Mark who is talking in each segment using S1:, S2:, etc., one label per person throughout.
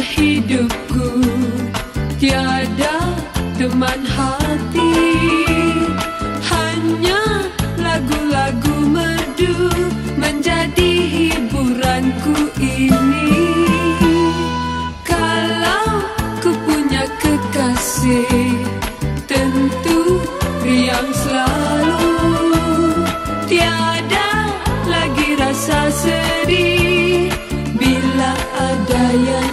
S1: hidupku. Tiada teman hati. Hanya lagu-lagu merdu Menjadi hiburanku ini. Kalau ku punya kekasih Tentu riang selalu. Tiada lagi rasa sedih Bila ada yang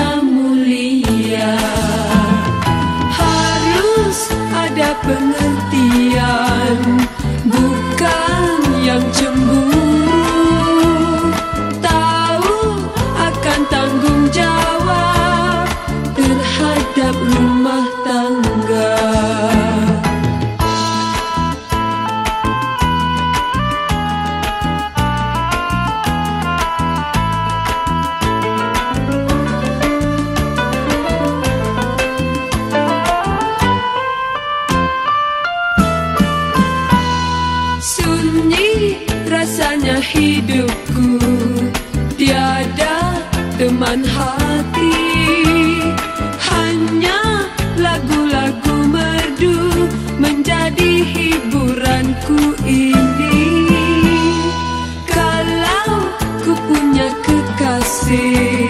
S1: ada rasanya hidupku Tiada teman hati. Hanya lagu-lagu merdu Menjadi hiburanku ini. Kalau ku punya kekasih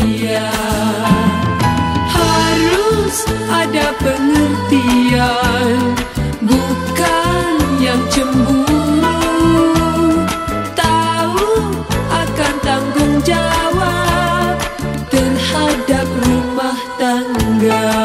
S1: ada pengertian Bukan yang cemburu. Tahu akan tanggungjawab Terhadap rumah tangga.